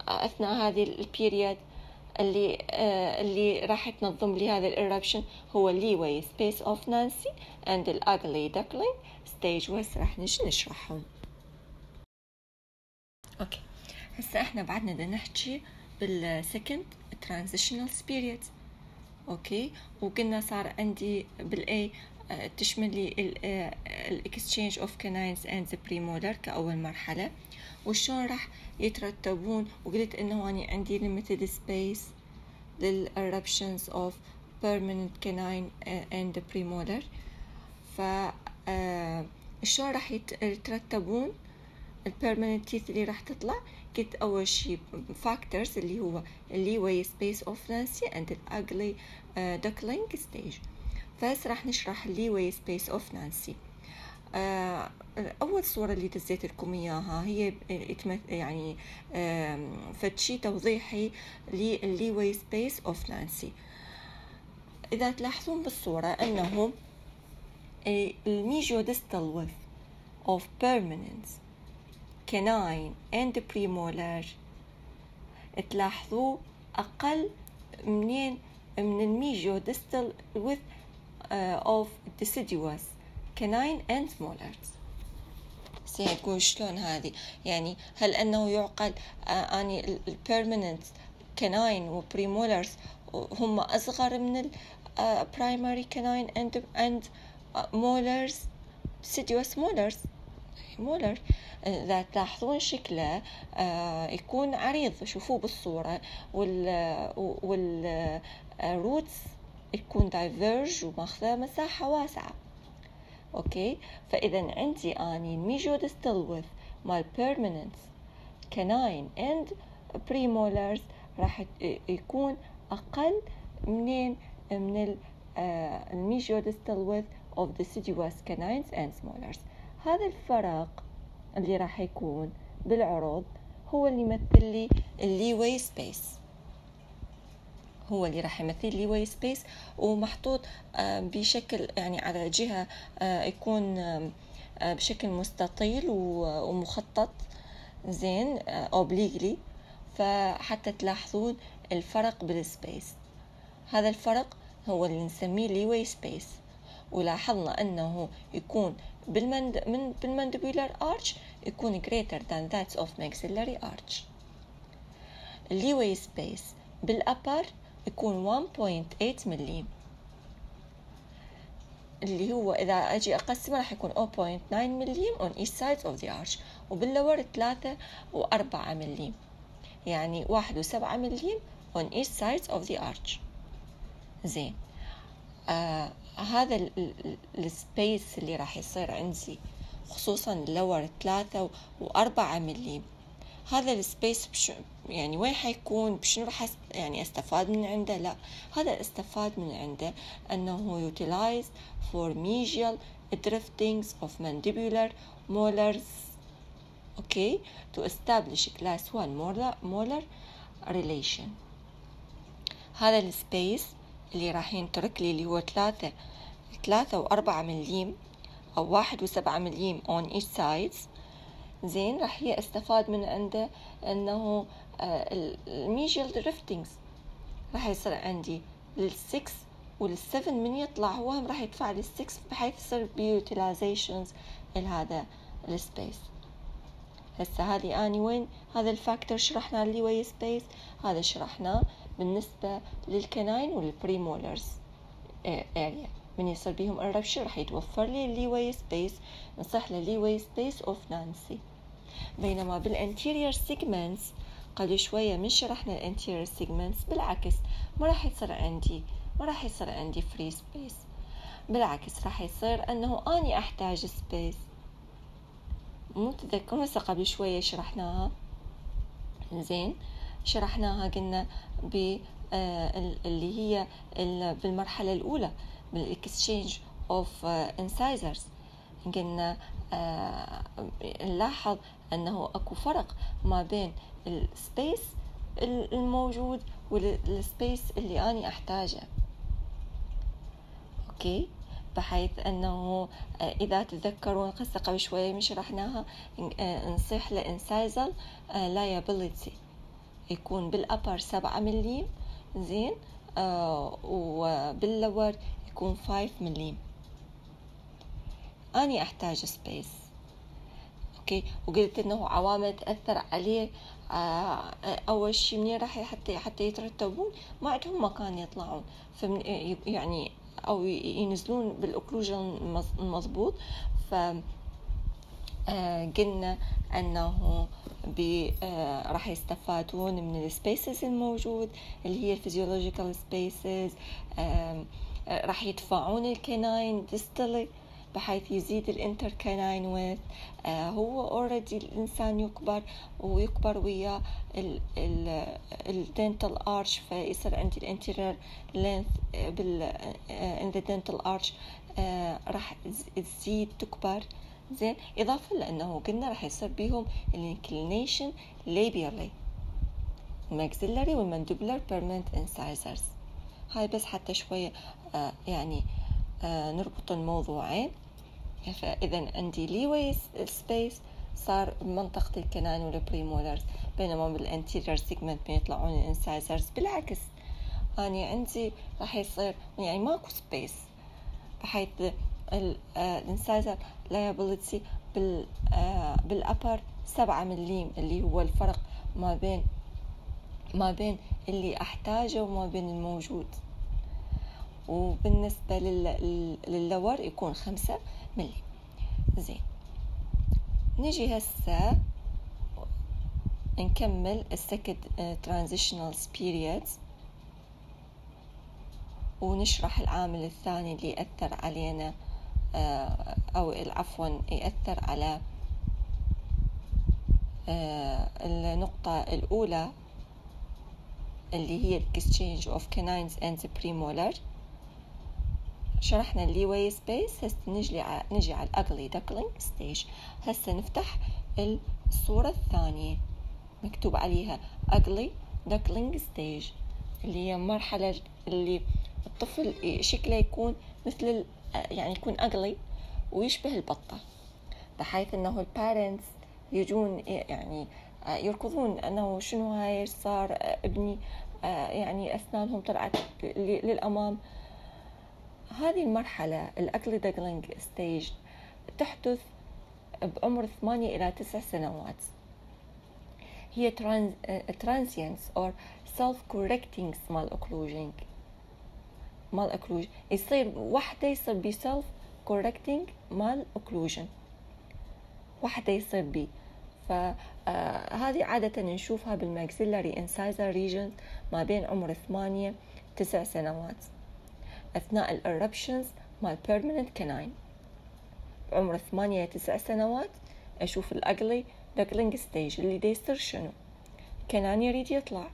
أثناء هذه ال period اللي آه اللي راح تنظم لي هذا ال eruption هو ال leeway space of Nancy and ال ugly duckling stage وهسه راح نجي نشرحهم. أوكي هسه إحنا بعدنا بدنا نحكي بال second transitional period أوكي وقلنا صار عندي بالاي تشمل لي ال exchange of canines and the premolar كأول مرحلة. وشلون راح يترتبون؟ وقلت إنه اني عندي limited space لل eruptions of permanent canine and premolar. ف شلون راح يترتبون؟ ال permanent teeth اللي راح تطلع. قلت أول شي factors اللي هو ال leeway space of Nancy and ugly uh, duckling فهسه راح نشرح ال leeway space of Nancy. آه أول صورة اللي دزيت لكم إياها هي يعني فتشي توضيحي لل leeway space of Nancy إذا تلاحظون بالصورة أنه ال mesiodistal width of permanent canine and premolar تلاحظوا أقل منين من ال mesiodistal width of deciduous canine and molars. تقول شلون هذه؟ يعني هل أنه يعقل آه أني ال permanent canine و premolars هم أصغر من ال primary canine and and molars deciduous molars. molar إذا تلاحظون شكله آه يكون عريض. شوفوه بالصورة وال وال roots يكون diverge وماخذة مساحة واسعة. okay؟ فاذا عندي أني ال mesiodistal width مال permanent canine and premolars راح يكون أقل منين من ال mesiodistal width of deciduous canines and molars هذا الفرق اللي راح يكون بالعروض هو اللي يمثل لي ال leeway space هو اللي راح يمثل leeway space ومحطوط بشكل يعني على جهة يكون بشكل مستطيل ومخطط زين obliquely فحتى تلاحظون الفرق بال space. هذا الفرق هو اللي نسميه leeway space. ولاحظنا أنه يكون بال mand من بال mandibular arch يكون greater than that of maxillary arch. ال leeway space بال upper يكون 1.8 مليم اللي هو إذا أجي أقسمه راح يكون 0.9 مليم on each side of the arch. وبال lower 3 و4 مليم يعني واحد وسبعة مليم on each sides of the arch. زين. آه هذا السبيس اللي راح يصير عندي خصوصا اللور ثلاثة وأربعة مليم هذا السبيس يعني وين حيكون؟ بشنو راح يعني أستفاد من عنده؟ لا هذا أستفاد من عنده أنه utilize for mesial driftings of mandibular molars. Okay. To establish class 1 molar, molar relation. هذا ال space اللي راح ينترك لي اللي هو ثلاثة ثلاثة وأربعة مليم أو واحد وسبعة مليم on each sides. زين راح هي استفاد من عنده إنه ال mesial driftings راح يصير عندي لل six وال seven من يطلع هو راح يدفع للسكس بحيث يصير ب utilizations لهذا ال space هسه هذه أني وين؟ هذا ال factor شرحنا ال leeway space هذا شرحناه بالنسبة لل canine وال premolars area من يصير بيهم eruption راح يتوفر لي ال leeway space نصيح لل leeway space of Nance بينما بال anterior segments قبل شوية من شرحنا ال anterior segments بالعكس ما راح يصير عندي ما راح يصير عندي free space بالعكس راح يصير أنه أني أحتاج space مو تذكرون هسه قبل شوية شرحناها. زين شرحناها قلنا ب آه، اللي هي بالمرحلة الأولى بال exchange of incisors قلنا نلاحظ أنه أكو فرق ما بين ال space الموجود وال space اللي أني أحتاجه. okay؟ بحيث أنه آه، إذا تتذكرون قصة قبل شوية من شرحناها نصيح ل incisal liability يكون بال upper سبعة مليم زين آه وبال lower يكون five مليم. أني أحتاج space okay؟ وقلت إنه عوامل تأثر عليه آه أول شي منين راح حتى حتى يترتبون؟ ما عندهم مكان يطلعون. فمن يعني أو ينزلون بال occlusion المضبوط. ف آه قلنا أنه آه، راح يستفادون من ال spaces الموجود اللي هي ال physiological spaces راح يدفعون ال canine distally بحيث يزيد ال inter canine width هو already الإنسان يكبر ويكبر وياه ال dental arch فيصير عندي ال anterior length بال in the dental arch راح تزيد تكبر. زين إضافة لأنه قلنا راح يصير بيهم ال inclination labially ال maxillary وال mandibular permanent incisors هاي بس حتى شوية آه يعني آه نربط الموضوعين. فإذا عندي leeway space صار بمنطقة ال canine وال premolars بينما بال anterior segment من يطلعون ال incisors بالعكس. أنا عندي راح يصير يعني ماكو space بحيث ال incisor liability بال بال upper سبعة مليم اللي هو الفرق ما بين ما بين اللي أحتاجه وما بين الموجود. وبالنسبة لل lower يكون خمسة مليم زين. نجي هسه نكمل ال second transitional periods ونشرح العامل الثاني اللي يأثر علينا آه، أو عفوا يأثر على آه، النقطة الأولى اللي هي exchange of canines and premolar. شرحنا ال leeway space هسه نجي نجي على ال ugly duckling stage هسه نفتح الصورة الثانية. مكتوب عليها ugly duckling stage اللي هي مرحلة اللي الطفل شكله يكون مثل يعني يكون ugly ويشبه البطة بحيث أنه ال parents يجون يعني يركضون أنه شنو هاي صار ابني يعني أسنانهم طلعت للأمام. هذه المرحلة ال ugly duckling stage تحدث بعمر ثمانية إلى تسع سنوات. هي transient or self-correcting malocclusion. malocclusion. يصير وحده يصير بي self correcting malocclusion. وحده يصير بي فهذه عادة نشوفها بال maxillary incisor region ما بين عمر ثمانية تسع سنوات. أثناء ال eruptions مال permanent canine. بعمر ثمانية تسع سنوات أشوف ال ugly duckling stage اللي دا يصير شنو؟ canine يريد يطلع.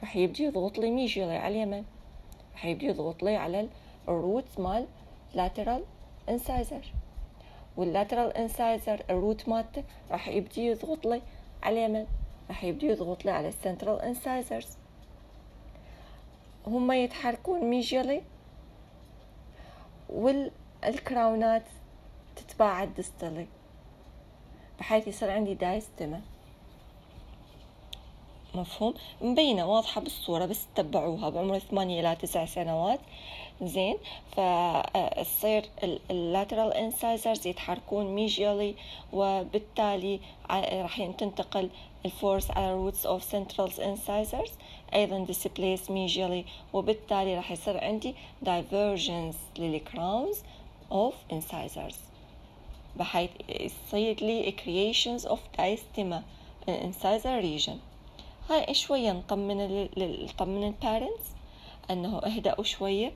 راح يبدي يضغط لي mesially على اليمن. حيبدي يضغط لي على ال root مال lateral incisor. وال lateral incisor ال root مالته راح يبدي يضغط لي على اليمن. راح يبدي يضغط لي على ال central incisors هم يتحركون mesially وال crown ات تتباعد distally بحيث يصير عندي diastema مفهوم؟ مبينة واضحة بالصورة بس تتبعوها بعمر ثمانية إلى تسع سنوات. زين. فتصير ال lateral incisors يتحركون mesially وبالتالي راح تنتقل ال force على roots of central incisors. أيضا displaced medially وبالتالي راح يصير عندي divergence لل crowns of incisors. بحيث يصير لي creations of diastema in incisor region. هاي شوية نطمن نطمن ال parents إنه إهدأوا شوية.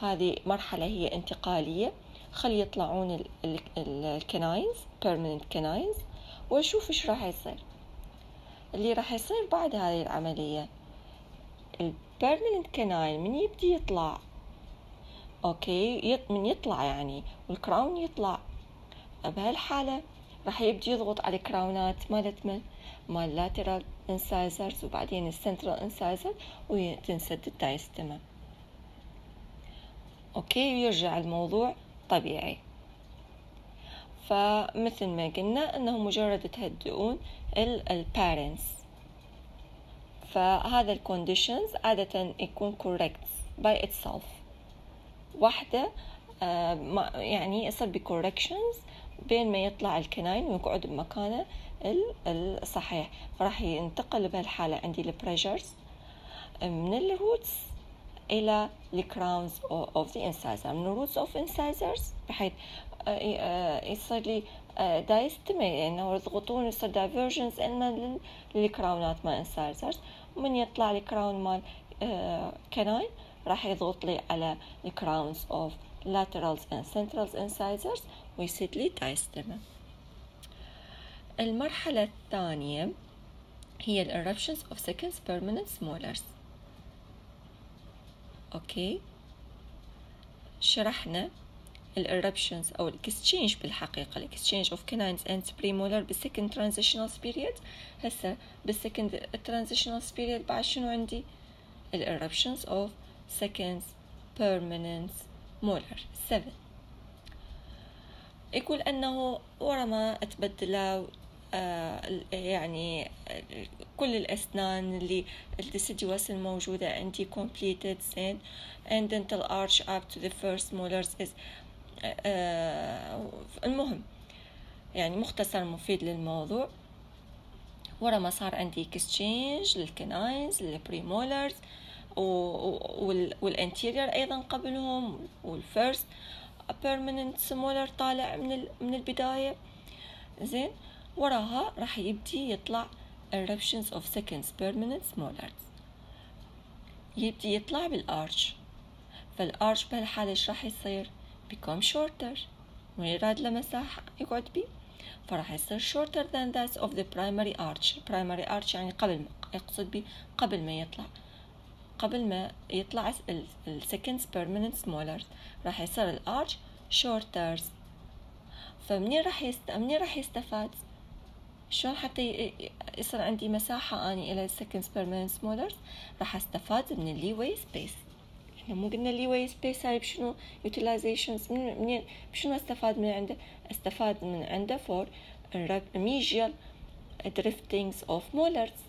هذه مرحلة هي انتقالية. خلي يطلعون ال canines permanent canines واشوف إيش راح يصير. اللي راح يصير بعد هذه العملية. ال permanent canine من يبدي يطلع. okay من يطلع يعني وال crown يطلع. بهالحالة راح يبدي يضغط على ال crown ات مالت من مال lateral incisors وبعدين ال central incisor وتنسد ال diastema. okay ويرجع الموضوع طبيعي. فمثل ما قلنا إنه مجرد تهدئون ال parents فهذا ال conditions عادة يكون correct by itself. واحدة آه يعني يصير ب corrections بين ما يطلع ال canine ويقعد بمكانه الصحيح. فراح ينتقل بهالحالة عندي ال pressures من ال roots إلى ال crowns of the incisor من ال roots of incisors بحيث يصير لي diastema يعني يضغطون يصير divergence إلنا لل crown ات مال incisors. ومن يطلع ال crown مال canine راح يضغط لي على ال crowns of laterals and centrals incisors ويصير لي diastema المرحلة الثانية هي ال eruptions of seconds permanent okay شرحنا ال eruptions أو الاكستشينج بالحقيقة. ال exchange of canines and premolar بال second transitional period هسه بال second transitional period بعد شنو عندي؟ ال eruptions of second permanent molar 7 يقول أنه ورا ورما تبدل آه، يعني كل الأسنان اللي ال deciduous الموجودة عندي completed زين and dental arch up to the first molars is المهم يعني مختصر مفيد للموضوع. ورا ما صار عندي exchange لل canines لل premolars وال anterior أيضا قبلهم وال first permanent molar طالع من من البداية. زين وراها راح يبدي يطلع eruptions of seconds permanent molars. يبدي يطلع بال arch فال arch بهالحالة إيش راح يصير؟ Become shorter. ويراد له مساحة يقعد بيه فراح يصير shorter than that of the primary arch. Primary arch يعني قبل ما يقصد بي قبل ما يطلع. قبل ما يطلع ال seconds permanent molars راح يصير ال arch shorter. فمنين راح يست... منين راح يستفاد؟ شلون حتى يصير عندي مساحة أني إلى seconds permanent molars راح أستفاد من ال leeway space. مو قلنا ال leeway space هاي بشنو من منين؟ بشنو استفاد من عنده؟ استفاد من عنده for mesial driftings of molars.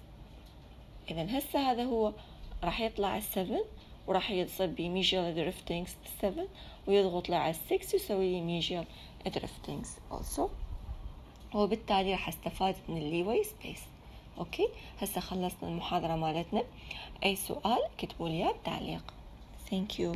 إذا هسه هذا هو راح يطلع ال seven وراح يصير بي mesial driftings ال seven ويضغط له على السكس يسوي لي mesial driftings also. وبالتالي راح استفاد من ال leeway space Okay؟ هسه خلصنا المحاضرة مالتنا. أي سؤال كتبوا لي بتعليق. thank you